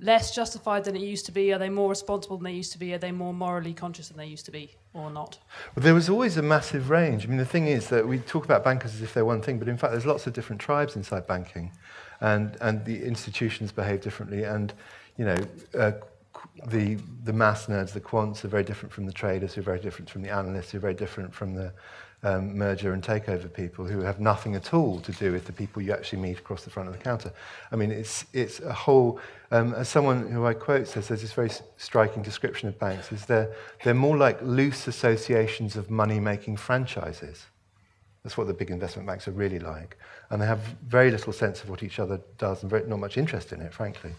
less justified than it used to be? Are they more responsible than they used to be? Are they more morally conscious than they used to be, or not? Well, there was always a massive range. I mean, the thing is that we talk about bankers as if they're one thing, but in fact, there's lots of different tribes inside banking, and and the institutions behave differently. And you know, uh, the the mass nerds, the quants, are very different from the traders, who are very different from the analysts, who are very different from the um, merger and takeover people who have nothing at all to do with the people you actually meet across the front of the counter. I mean, it's, it's a whole, um, as someone who I quote says, there's this very striking description of banks, is they're, they're more like loose associations of money-making franchises. That's what the big investment banks are really like. And they have very little sense of what each other does and very, not much interest in it, frankly.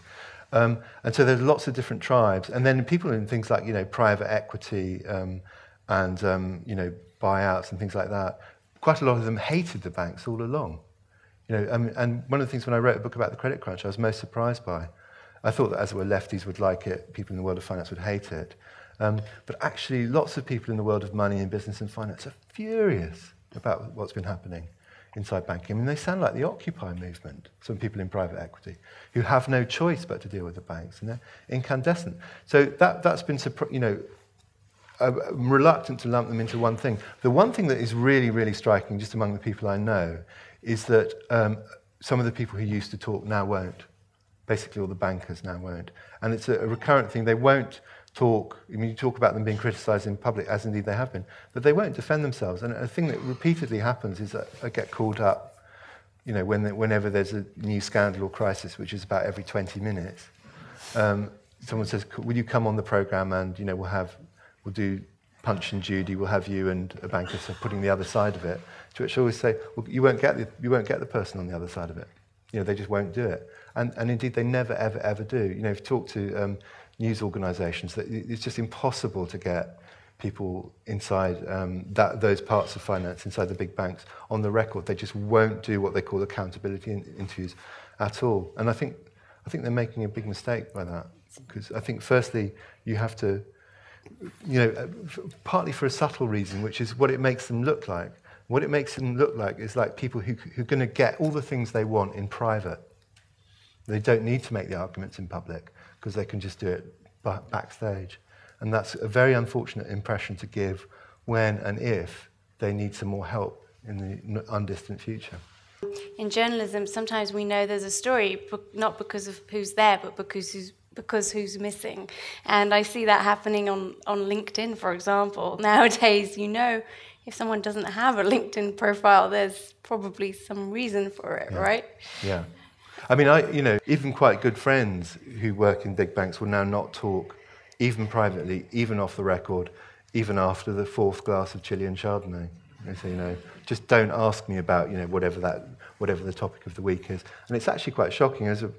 Um, and so there's lots of different tribes. And then people in things like, you know, private equity um, and, um, you know, buyouts and things like that, quite a lot of them hated the banks all along. You know, um, and one of the things when I wrote a book about the credit crunch, I was most surprised by. I thought that as it were, lefties would like it, people in the world of finance would hate it. Um, but actually, lots of people in the world of money and business and finance are furious about what's been happening inside banking. I mean, they sound like the Occupy movement, some people in private equity, who have no choice but to deal with the banks, and they're incandescent. So that, that's been, you know, I'm reluctant to lump them into one thing. The one thing that is really, really striking, just among the people I know, is that um, some of the people who used to talk now won't. Basically, all the bankers now won't. And it's a, a recurrent thing. They won't talk, I mean, you talk about them being criticized in public, as indeed they have been, but they won't defend themselves. And a thing that repeatedly happens is that I get called up, you know, when, whenever there's a new scandal or crisis, which is about every 20 minutes. Um, someone says, will you come on the program and, you know, we'll have we'll do Punch and Judy, we'll have you and a banker so putting the other side of it. To which I always say, well, you won't get the, you won't get the person on the other side of it. You know, they just won't do it. And, and indeed, they never, ever, ever do. You know, if you talk to um, news organisations, it's just impossible to get people inside um, that, those parts of finance, inside the big banks, on the record. They just won't do what they call accountability in, interviews at all. And I think, I think they're making a big mistake by that. Because I think, firstly, you have to you know, uh, partly for a subtle reason, which is what it makes them look like. What it makes them look like is like people who, who are going to get all the things they want in private. They don't need to make the arguments in public because they can just do it backstage. And that's a very unfortunate impression to give when and if they need some more help in the undistant future. In journalism, sometimes we know there's a story, not because of who's there, but because who's because who's missing. And I see that happening on, on LinkedIn, for example. Nowadays, you know, if someone doesn't have a LinkedIn profile, there's probably some reason for it, yeah. right? Yeah. I mean, I, you know, even quite good friends who work in big banks will now not talk, even privately, even off the record, even after the fourth glass of Chilean Chardonnay. They say, you know, just don't ask me about, you know, whatever that, whatever the topic of the week is. And it's actually quite shocking. As a,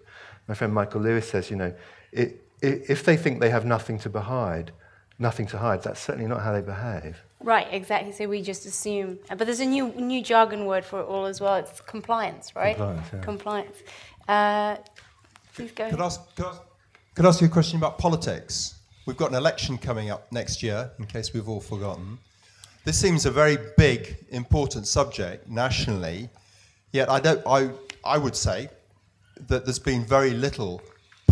my friend Michael Lewis says, you know, it, it, if they think they have nothing to hide, nothing to hide, that's certainly not how they behave. Right, exactly. So we just assume, but there's a new new jargon word for it all as well. It's compliance, right? Compliance. Yeah. Compliance. Uh, please go. Could I, ask, could, I, could I ask you a question about politics? We've got an election coming up next year, in case we've all forgotten. This seems a very big, important subject nationally, yet I don't. I I would say that there's been very little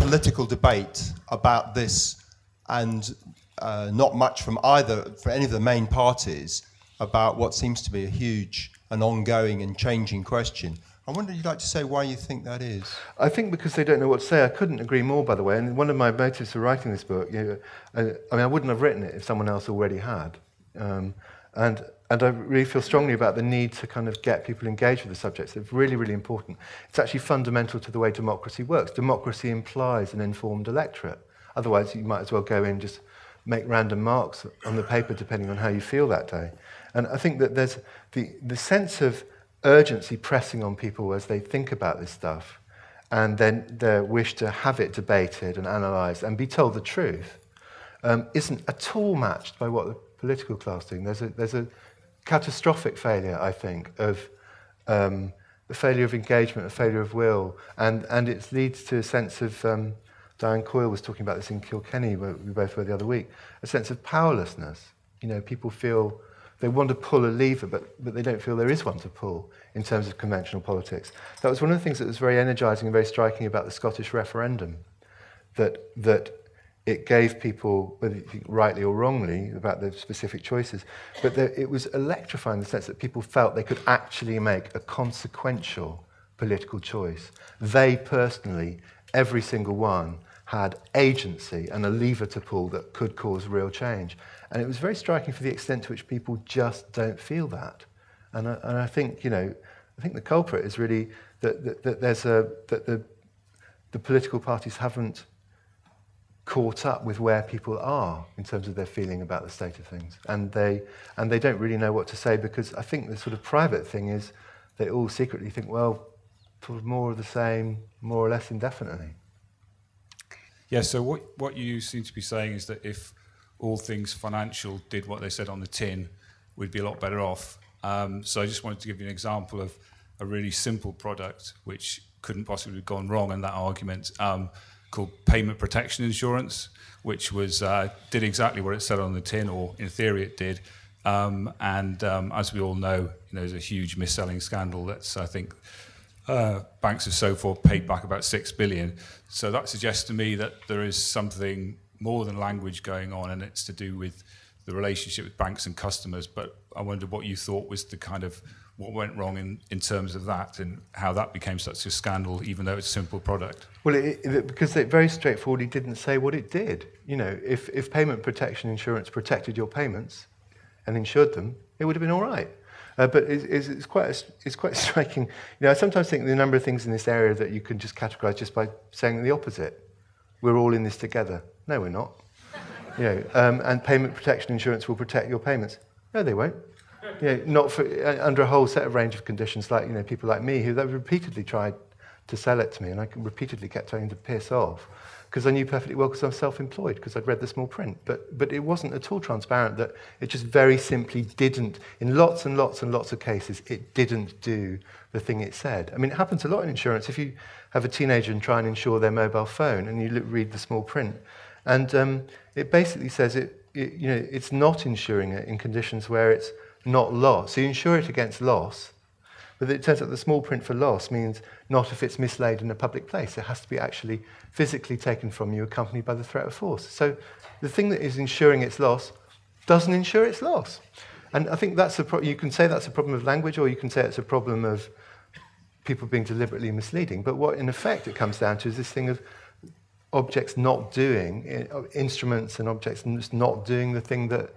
political debate about this and uh, not much from either, for any of the main parties, about what seems to be a huge and ongoing and changing question. I wonder if you'd like to say why you think that is. I think because they don't know what to say. I couldn't agree more, by the way. And one of my motives for writing this book, you know, I, I mean, I wouldn't have written it if someone else already had. Um, and, and I really feel strongly about the need to kind of get people engaged with the subjects. It's really, really important. It's actually fundamental to the way democracy works. Democracy implies an informed electorate. Otherwise, you might as well go in just make random marks on the paper depending on how you feel that day. And I think that there's the, the sense of urgency pressing on people as they think about this stuff, and then their wish to have it debated and analysed and be told the truth, um, isn't at all matched by what the political class doing. There's a, there's a catastrophic failure, I think, of um, the failure of engagement, a failure of will, and, and it leads to a sense of, um, Diane Coyle was talking about this in Kilkenny, where we both were the other week, a sense of powerlessness. You know, people feel they want to pull a lever, but, but they don't feel there is one to pull in terms of conventional politics. That was one of the things that was very energising and very striking about the Scottish referendum, that, that it gave people, whether you think rightly or wrongly, about their specific choices, but it was electrifying in the sense that people felt they could actually make a consequential political choice. They personally, every single one, had agency and a lever to pull that could cause real change. And it was very striking for the extent to which people just don't feel that. And I, and I think, you know, I think the culprit is really that, that, that there's a, that the, the political parties haven't caught up with where people are in terms of their feeling about the state of things. And they, and they don't really know what to say because I think the sort of private thing is they all secretly think, well, sort of more of the same, more or less indefinitely. Yeah, so what, what you seem to be saying is that if all things financial did what they said on the tin, we'd be a lot better off. Um, so I just wanted to give you an example of a really simple product which couldn't possibly have gone wrong in that argument um, called payment protection insurance, which was uh, did exactly what it said on the tin, or in theory it did. Um, and um, as we all know, you know, there's a huge mis-selling scandal that's I think uh, banks have so far paid back about six billion. So that suggests to me that there is something more than language going on, and it's to do with the relationship with banks and customers. But I wonder what you thought was the kind of what went wrong in, in terms of that and how that became such a scandal, even though it's a simple product. Well, it, it, because it very straightforwardly didn't say what it did. You know, if, if payment protection insurance protected your payments and insured them, it would have been all right. Uh, but it's, it's, it's, quite, it's quite striking. You know, I sometimes think the number of things in this area that you can just categorize just by saying the opposite. We're all in this together. No, we're not. you know, um, and payment protection insurance will protect your payments. No, they won't. You know, not for, uh, under a whole set of range of conditions, like you know, people like me who have repeatedly tried to sell it to me, and I repeatedly kept telling them to piss off because I knew perfectly well because I'm self-employed because I'd read the small print. But, but it wasn't at all transparent that it just very simply didn't, in lots and lots and lots of cases, it didn't do the thing it said. I mean, it happens a lot in insurance. If you have a teenager and try and insure their mobile phone and you look, read the small print, and um, it basically says it, it, you know, it's not insuring it in conditions where it's not loss. So you insure it against loss, but it turns out the small print for loss means not if it's mislaid in a public place. It has to be actually physically taken from you, accompanied by the threat of force. So the thing that is ensuring its loss doesn't ensure its loss. And I think that's a pro- you can say that's a problem of language, or you can say it's a problem of people being deliberately misleading. But what in effect it comes down to is this thing of objects not doing, eh, instruments and objects not doing the thing that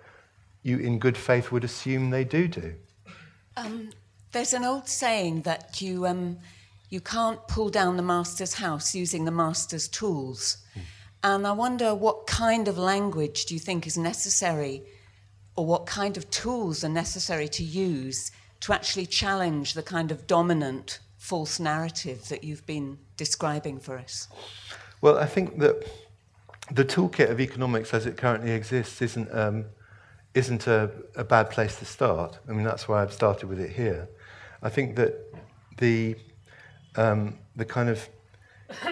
you in good faith would assume they do do. Um, there's an old saying that you um, you can't pull down the master's house using the master's tools. Mm. And I wonder what kind of language do you think is necessary, or what kind of tools are necessary to use to actually challenge the kind of dominant false narrative that you've been describing for us? Well, I think that the toolkit of economics as it currently exists isn't, um, isn't a, a bad place to start. I mean, that's why I've started with it here. I think that the um, the kind of,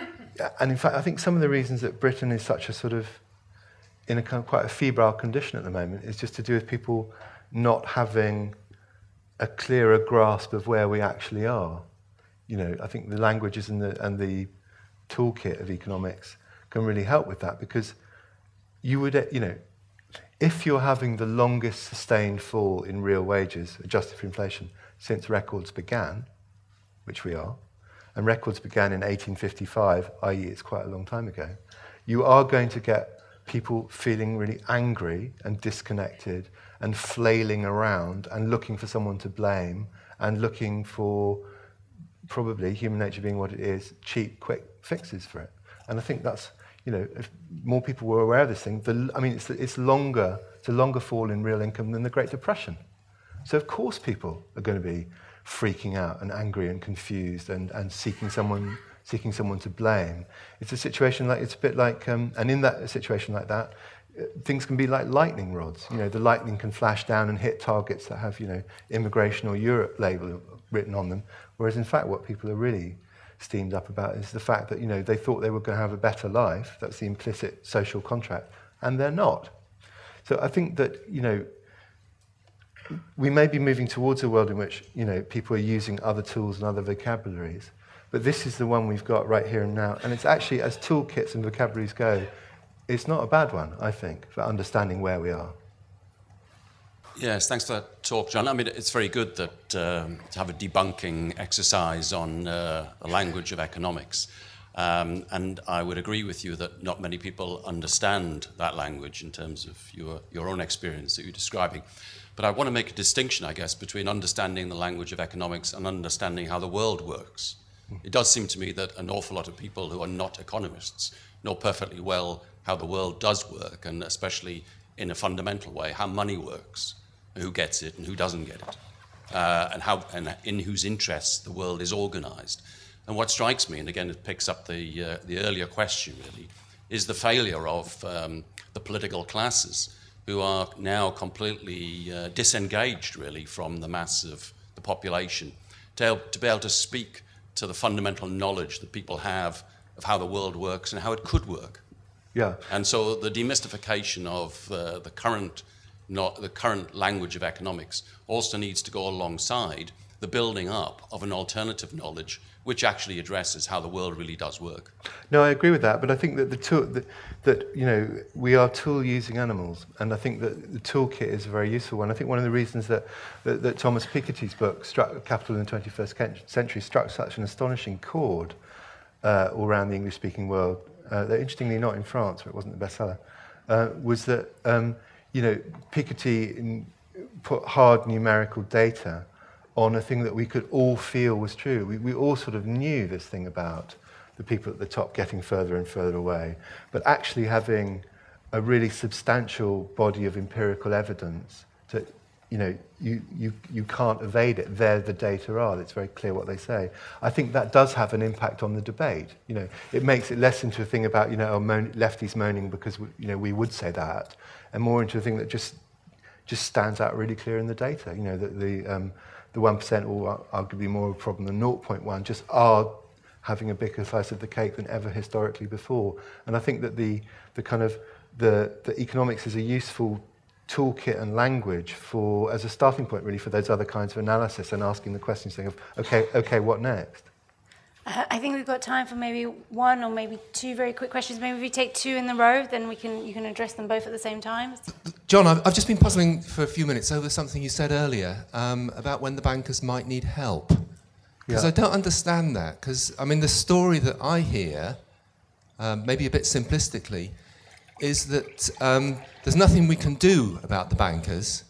and in fact, I think some of the reasons that Britain is such a sort of, in a kind of quite a febrile condition at the moment is just to do with people not having a clearer grasp of where we actually are. You know, I think the languages and the, and the toolkit of economics can really help with that because you would, you know, if you're having the longest sustained fall in real wages, adjusted for inflation, since records began, which we are, and records began in 1855, i.e., it's quite a long time ago, you are going to get people feeling really angry and disconnected and flailing around and looking for someone to blame and looking for probably human nature being what it is, cheap, quick fixes for it. And I think that's, you know, if more people were aware of this thing, the, I mean, it's, it's longer, it's a longer fall in real income than the Great Depression. So of course people are going to be freaking out and angry and confused and, and seeking someone seeking someone to blame. It's a situation like it's a bit like, um, and in that situation like that, uh, things can be like lightning rods. You know, the lightning can flash down and hit targets that have, you know, immigration or Europe label written on them. Whereas in fact, what people are really steamed up about is the fact that, you know, they thought they were going to have a better life. That's the implicit social contract, and they're not. So I think that, you know, we may be moving towards a world in which you know people are using other tools and other vocabularies, but this is the one we've got right here and now, and it's actually as toolkits and vocabularies go, it's not a bad one, I think, for understanding where we are. Yes, thanks for that talk, John. I mean, it's very good that um, to have a debunking exercise on uh, the language of economics. Um, and I would agree with you that not many people understand that language in terms of your, your own experience that you're describing. But I want to make a distinction, I guess, between understanding the language of economics and understanding how the world works. It does seem to me that an awful lot of people who are not economists know perfectly well how the world does work, and especially in a fundamental way, how money works, who gets it and who doesn't get it, uh, and, how, and in whose interests the world is organized. And what strikes me, and again it picks up the, uh, the earlier question really, is the failure of um, the political classes who are now completely uh, disengaged, really, from the mass of the population, to, to be able to speak to the fundamental knowledge that people have of how the world works and how it could work. Yeah. And so the demystification of uh, the current not the current language of economics also needs to go alongside the building up of an alternative knowledge which actually addresses how the world really does work. No, I agree with that, but I think that the tool that, that you know we are tool using animals, and I think that the toolkit is a very useful one. I think one of the reasons that that, that Thomas Piketty's book struck Capital in the 21st Century struck such an astonishing chord uh, all around the English-speaking world, uh, that interestingly not in France, where it wasn't the bestseller, uh, was that um, you know Piketty put hard numerical data on a thing that we could all feel was true. We, we all sort of knew this thing about the people at the top getting further and further away, but actually having a really substantial body of empirical evidence to, you know, you, you, you can't evade it. There the data are. It's very clear what they say. I think that does have an impact on the debate. You know, it makes it less into a thing about, you know, oh, moan, lefties moaning because, we, you know, we would say that, and more into a thing that just, just stands out really clear in the data. You know, that the, um, the 1% or arguably more of a problem than 0.1 just are having a bigger slice of the cake than ever historically before. And I think that the, the kind of the, the economics is a useful toolkit and language for as a starting point really for those other kinds of analysis and asking the questions saying of okay okay what next uh, I think we've got time for maybe one or maybe two very quick questions. Maybe if we take two in the row, then we can you can address them both at the same time. John, I've, I've just been puzzling for a few minutes over something you said earlier um, about when the bankers might need help. Because yeah. I don't understand that. Because I mean, the story that I hear, um, maybe a bit simplistically, is that um, there's nothing we can do about the bankers.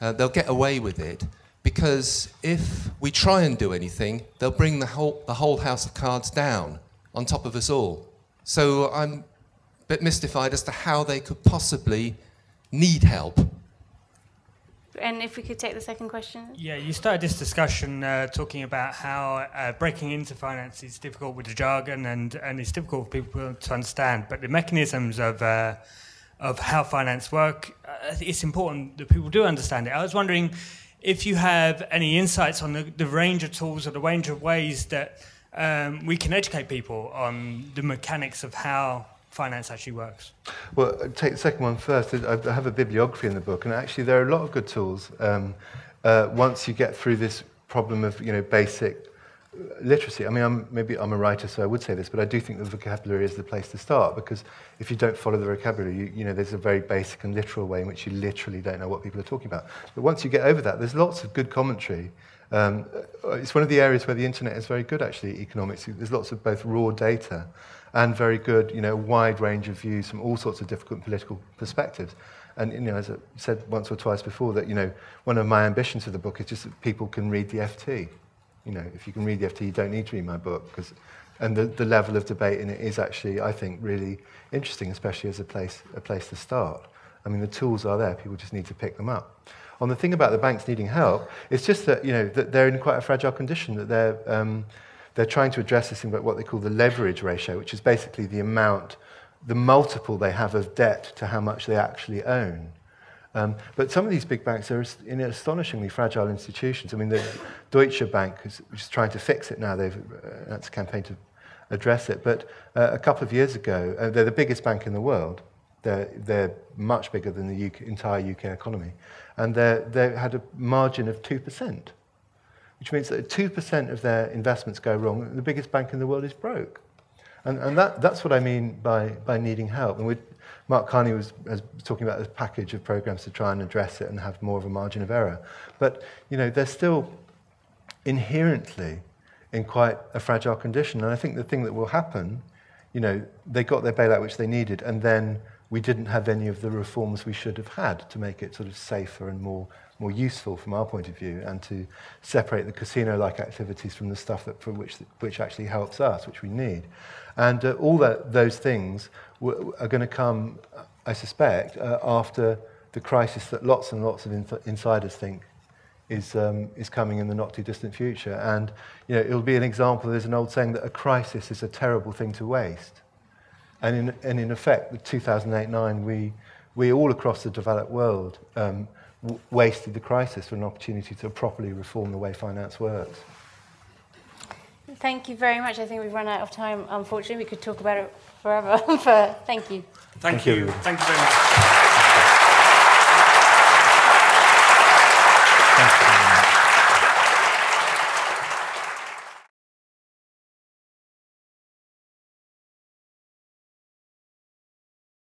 Uh, they'll get away with it because if we try and do anything, they'll bring the whole, the whole house of cards down on top of us all. So I'm a bit mystified as to how they could possibly need help. And if we could take the second question. Yeah, you started this discussion uh, talking about how uh, breaking into finance is difficult with the jargon and, and it's difficult for people to understand. But the mechanisms of, uh, of how finance work, uh, it's important that people do understand it. I was wondering if you have any insights on the, the range of tools or the range of ways that um, we can educate people on the mechanics of how finance actually works. Well, take the second one first. I have a bibliography in the book, and actually there are a lot of good tools um, uh, once you get through this problem of you know basic literacy. I mean, I'm, maybe I'm a writer, so I would say this, but I do think the vocabulary is the place to start because if you don't follow the vocabulary, you, you know, there's a very basic and literal way in which you literally don't know what people are talking about. But once you get over that, there's lots of good commentary. Um, it's one of the areas where the internet is very good, actually, economics. There's lots of both raw data and very good, you know, wide range of views from all sorts of difficult political perspectives. And, you know, as I said once or twice before, that, you know, one of my ambitions for the book is just that people can read the FT. You know, if you can read the FT, you don't need to read my book. Because, and the, the level of debate in it is actually, I think, really interesting, especially as a place, a place to start. I mean, the tools are there. People just need to pick them up. On the thing about the banks needing help, it's just that, you know, that they're in quite a fragile condition, that they're, um, they're trying to address this about what they call the leverage ratio, which is basically the amount the multiple they have of debt to how much they actually own. Um, but some of these big banks are in astonishingly fragile institutions. I mean, the Deutsche Bank is, is trying to fix it now. They've uh, a campaign to address it. But uh, a couple of years ago, uh, they're the biggest bank in the world. They're, they're much bigger than the UK, entire UK economy. And they had a margin of 2%, which means that 2% of their investments go wrong. The biggest bank in the world is broke. And, and that, that's what I mean by, by needing help. And Mark Carney was, was talking about this package of programs to try and address it and have more of a margin of error. But, you know, they're still inherently in quite a fragile condition. And I think the thing that will happen, you know, they got their bailout, which they needed, and then we didn't have any of the reforms we should have had to make it sort of safer and more, more useful from our point of view and to separate the casino-like activities from the stuff that, for which, which actually helps us, which we need. And uh, all that, those things are going to come, I suspect, uh, after the crisis that lots and lots of inf- insiders think is, um, is coming in the not too distant future. And you know, it'll be an example, there's an old saying that a crisis is a terrible thing to waste. And in, and in effect, the 2008-9, we, we all across the developed world um, w- wasted the crisis for an opportunity to properly reform the way finance works. Thank you very much. I think we've run out of time. Unfortunately, we could talk about it forever. but thank you. Thank, thank you. you. Thank you very much.